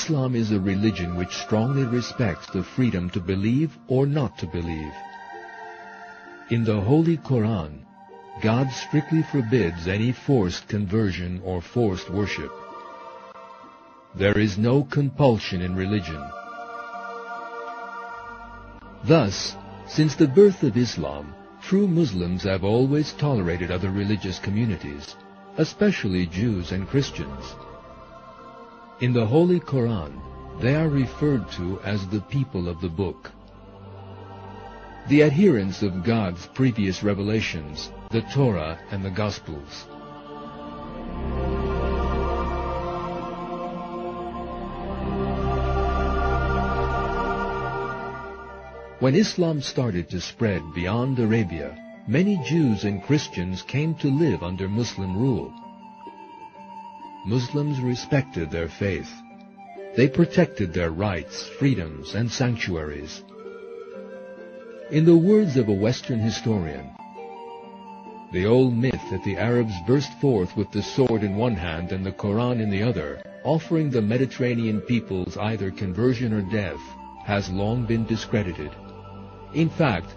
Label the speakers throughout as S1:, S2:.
S1: Islam is a religion which strongly respects the freedom to believe or not to believe. In the Holy Quran, God strictly forbids any forced conversion or forced worship. There is no compulsion in religion. Thus, since the birth of Islam, true Muslims have always tolerated other religious communities, especially Jews and Christians. In the Holy Quran, they are referred to as the people of the book. The adherents of God's previous revelations, the Torah and the Gospels. When Islam started to spread beyond Arabia, many Jews and Christians came to live under Muslim rule. Muslims respected their faith. They protected their rights, freedoms, and sanctuaries. In the words of a Western historian, the old myth that the Arabs burst forth with the sword in one hand and the Koran in the other, offering the Mediterranean peoples either conversion or death, has long been discredited. In fact,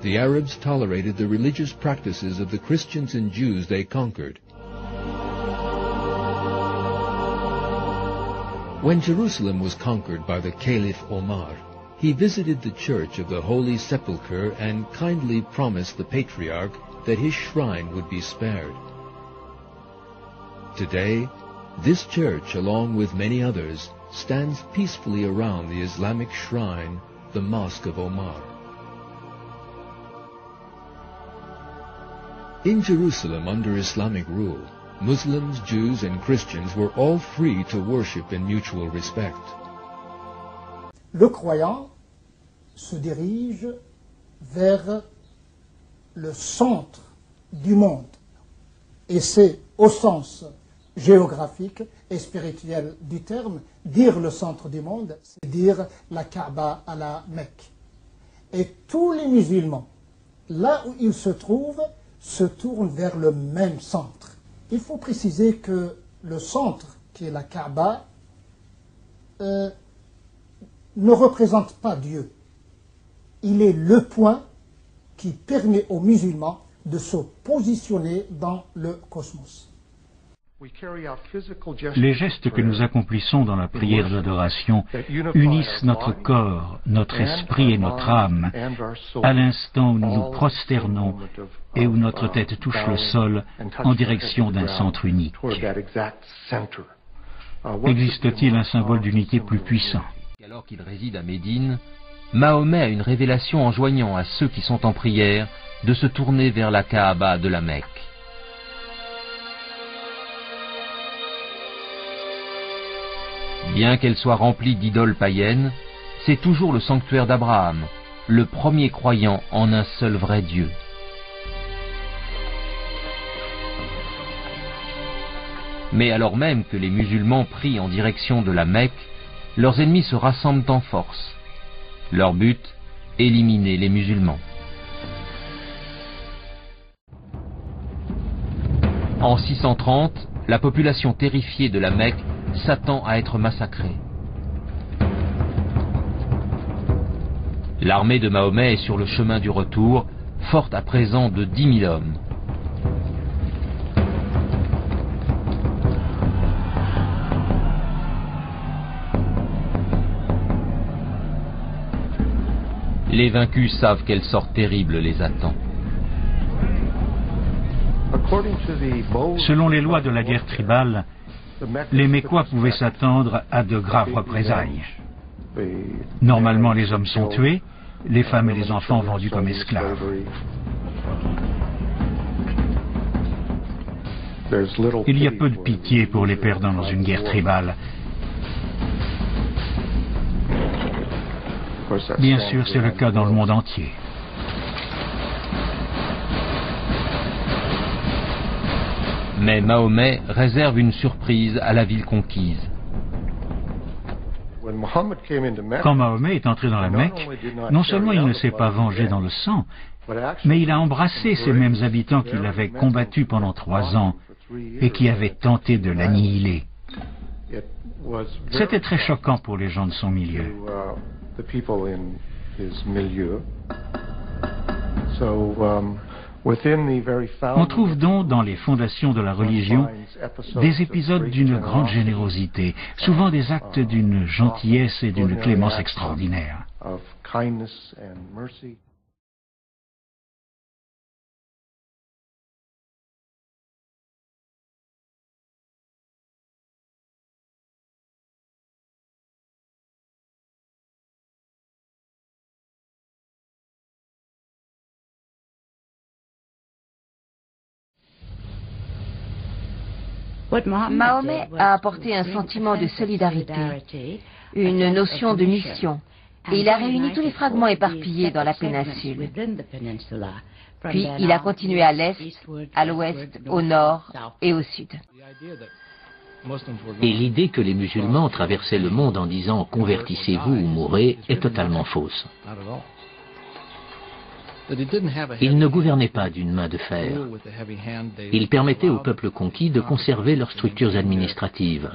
S1: the Arabs tolerated the religious practices of the Christians and Jews they conquered. When Jerusalem was conquered by the Caliph Omar, he visited the church of the Holy Sepulchre and kindly promised the patriarch that his shrine would be spared. Today, this church, along with many others, stands peacefully around the Islamic shrine, the Mosque of Omar. In Jerusalem under Islamic rule, Muslims, Jews, and Christians were all free to worship in mutual respect.
S2: Le croyant se dirige vers le centre du monde. Et c'est au sens géographique et spirituel du terme, dire le centre du monde, c'est dire la Kaaba à la Mecque. Et tous les musulmans, là où ils se trouvent, se tournent vers le même centre. Il faut préciser que le centre, qui est la Kaaba, euh, ne représente pas Dieu. Il est le point qui permet aux musulmans de se positionner dans le cosmos.
S3: Les gestes que nous accomplissons dans la prière d'adoration unissent notre corps, notre esprit et notre âme à l'instant où nous nous prosternons et où notre tête touche le sol en direction d'un centre unique. Existe-t-il un symbole d'unité plus puissant
S4: Alors qu'il réside à Médine, Mahomet a une révélation enjoignant à ceux qui sont en prière de se tourner vers la Kaaba de la Mecque. Bien qu'elle soit remplie d'idoles païennes, c'est toujours le sanctuaire d'Abraham, le premier croyant en un seul vrai Dieu. Mais alors même que les musulmans prient en direction de la Mecque, leurs ennemis se rassemblent en force. Leur but, éliminer les musulmans. En 630, la population terrifiée de la Mecque s'attend à être massacrée. L'armée de Mahomet est sur le chemin du retour, forte à présent de dix mille hommes. Les vaincus savent quelle sorte terrible les attend.
S3: Selon les lois de la guerre tribale, les Mécois pouvaient s'attendre à de graves représailles. Normalement, les hommes sont tués, les femmes et les enfants vendus comme esclaves. Il y a peu de pitié pour les perdants dans une guerre tribale. Bien sûr, c'est le cas dans le monde entier.
S4: Mais Mahomet réserve une surprise à la ville conquise.
S3: Quand Mahomet est entré dans la Mecque, non seulement il ne s'est pas vengé dans le sang, mais il a embrassé ces mêmes habitants qu'il avait combattus pendant trois ans et qui avaient tenté de l'annihiler. C'était très choquant pour les gens de son milieu. On trouve donc dans les fondations de la religion des épisodes d'une grande générosité, souvent des actes d'une gentillesse et d'une clémence extraordinaire.
S5: Mahomet a apporté un sentiment de solidarité, une notion de mission, et il a réuni tous les fragments éparpillés dans la péninsule. Puis il a continué à l'est, à l'ouest, au nord et au sud.
S6: Et l'idée que les musulmans traversaient le monde en disant convertissez-vous ou mourrez est totalement fausse. Ils ne gouvernaient pas d'une main de fer. Ils permettaient aux peuples conquis de conserver leurs structures administratives.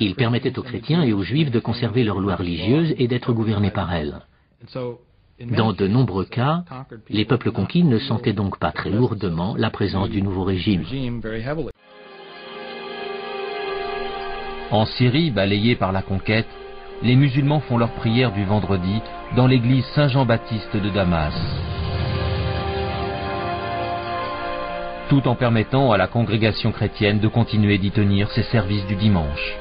S6: Ils permettaient aux chrétiens et aux juifs de conserver leurs lois religieuses et d'être gouvernés par elles. Dans de nombreux cas, les peuples conquis ne sentaient donc pas très lourdement la présence du nouveau régime.
S4: En Syrie, balayée par la conquête, les musulmans font leur prière du vendredi dans l'église Saint-Jean-Baptiste de Damas. Tout en permettant à la congrégation chrétienne de continuer d'y tenir ses services du dimanche.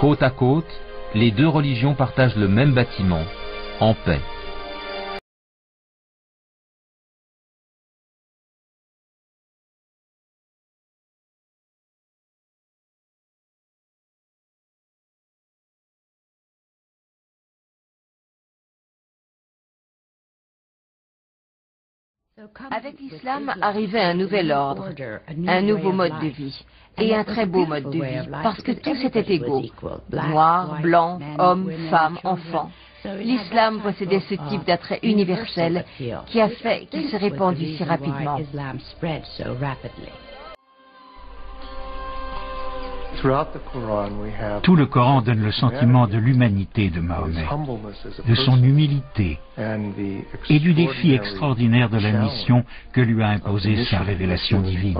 S4: Côte à côte, les deux religions partagent le même bâtiment, en paix.
S5: Avec l'islam arrivait un nouvel ordre, un nouveau mode de vie et un très beau mode de vie parce que tous étaient égaux, noirs, blancs, hommes, femmes, enfants. L'islam possédait ce type d'attrait universel qui a fait qu'il s'est répandu si rapidement.
S3: Tout le Coran donne le sentiment de l'humanité de Mahomet, de son humilité et du défi extraordinaire de la mission que lui a imposé sa révélation divine.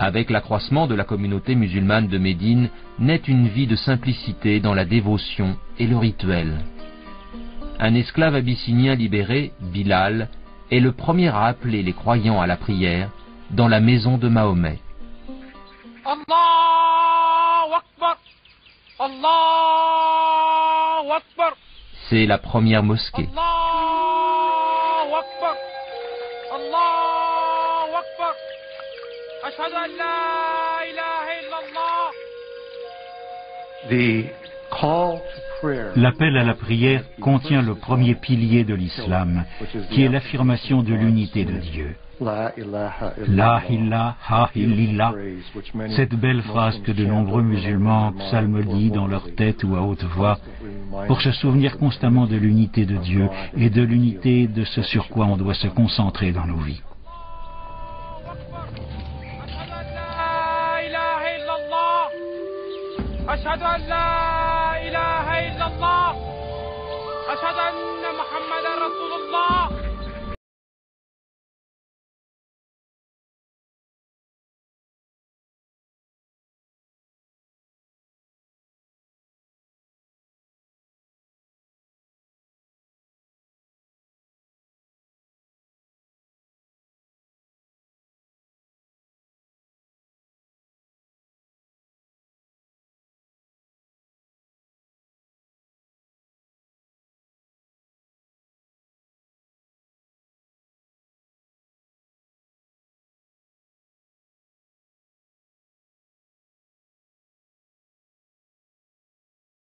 S4: Avec l'accroissement de la communauté musulmane de Médine, naît une vie de simplicité dans la dévotion et le rituel un esclave abyssinien libéré, Bilal, est le premier à appeler les croyants à la prière dans la maison de Mahomet. C'est la première mosquée.
S3: The call L'appel à la prière contient le premier pilier de l'islam, qui est l'affirmation de l'unité de Dieu. La ilaha illallah, cette belle phrase que de nombreux musulmans psalmodient dans leur tête ou à haute voix pour se souvenir constamment de l'unité de Dieu et de l'unité de ce sur quoi on doit se concentrer dans nos vies. الله. أشهد أن محمدا رسول الله.